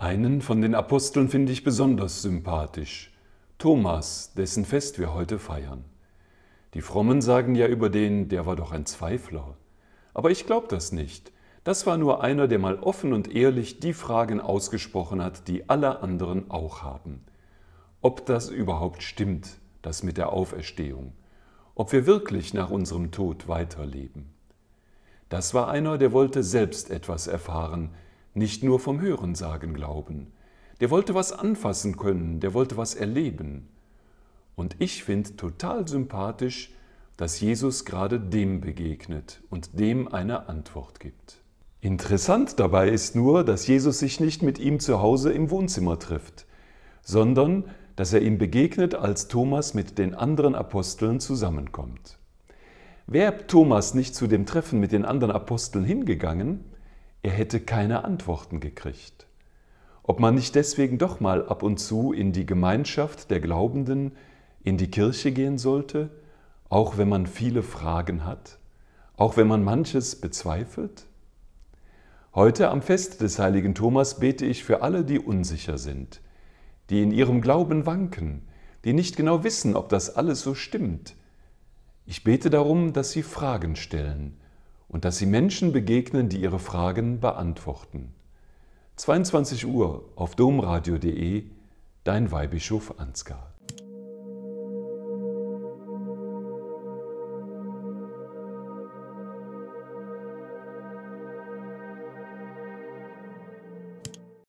Einen von den Aposteln finde ich besonders sympathisch. Thomas, dessen Fest wir heute feiern. Die Frommen sagen ja über den, der war doch ein Zweifler. Aber ich glaube das nicht. Das war nur einer, der mal offen und ehrlich die Fragen ausgesprochen hat, die alle anderen auch haben. Ob das überhaupt stimmt, das mit der Auferstehung. Ob wir wirklich nach unserem Tod weiterleben. Das war einer, der wollte selbst etwas erfahren, nicht nur vom Hörensagen glauben. Der wollte was anfassen können, der wollte was erleben. Und ich finde total sympathisch, dass Jesus gerade dem begegnet und dem eine Antwort gibt. Interessant dabei ist nur, dass Jesus sich nicht mit ihm zu Hause im Wohnzimmer trifft, sondern dass er ihm begegnet, als Thomas mit den anderen Aposteln zusammenkommt. Wäre Thomas nicht zu dem Treffen mit den anderen Aposteln hingegangen, er hätte keine Antworten gekriegt. Ob man nicht deswegen doch mal ab und zu in die Gemeinschaft der Glaubenden, in die Kirche gehen sollte, auch wenn man viele Fragen hat, auch wenn man manches bezweifelt? Heute am Fest des heiligen Thomas bete ich für alle, die unsicher sind, die in ihrem Glauben wanken, die nicht genau wissen, ob das alles so stimmt, ich bete darum, dass Sie Fragen stellen und dass Sie Menschen begegnen, die Ihre Fragen beantworten. 22 Uhr auf domradio.de, dein Weihbischof Ansgar.